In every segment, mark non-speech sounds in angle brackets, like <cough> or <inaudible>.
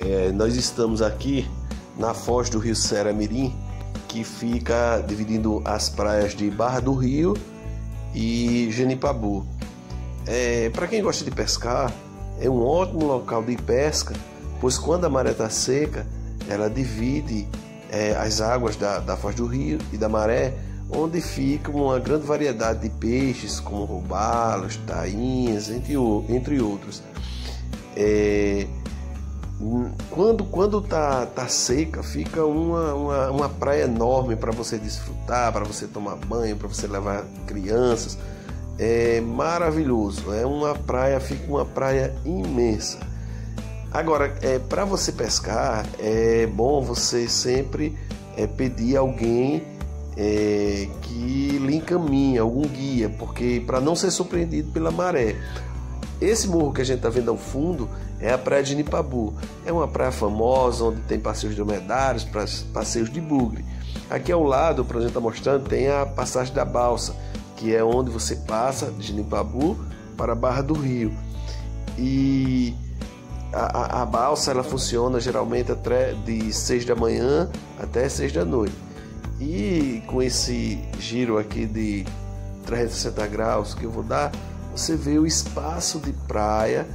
É, nós estamos aqui na foz do rio Seramirim, que fica dividindo as praias de Barra do Rio e Genipabu. É, Para quem gosta de pescar, é um ótimo local de pesca, pois quando a maré está seca, ela divide é, as águas da, da foz do rio e da maré, onde fica uma grande variedade de peixes, como robalos, tainhas, entre, entre outros. É, quando quando tá, tá seca, fica uma, uma, uma praia enorme para você desfrutar, para você tomar banho, para você levar crianças. É maravilhoso, é uma praia, fica uma praia imensa. Agora, é, para você pescar, é bom você sempre é, pedir alguém é, que lhe encaminhe, algum guia, porque para não ser surpreendido pela maré. Esse morro que a gente está vendo ao fundo é a praia de Nipabu. É uma praia famosa onde tem passeios dromedários, passeios de bugre. Aqui ao lado, para a gente estar tá mostrando, tem a passagem da balsa, que é onde você passa de Nipabu para a Barra do Rio. E a, a, a balsa ela funciona geralmente até de 6 da manhã até 6 da noite. E com esse giro aqui de 360 graus que eu vou dar, você vê o espaço de praia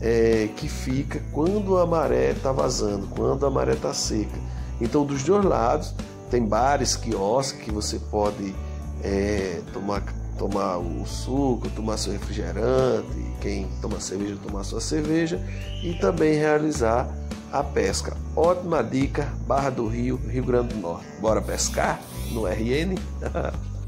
é, que fica quando a maré está vazando, quando a maré está seca. Então, dos dois lados, tem bares, quiosques que você pode é, tomar, tomar o suco, tomar seu refrigerante, quem toma cerveja, tomar sua cerveja e também realizar a pesca. Ótima dica, Barra do Rio, Rio Grande do Norte. Bora pescar no RN? <laughs>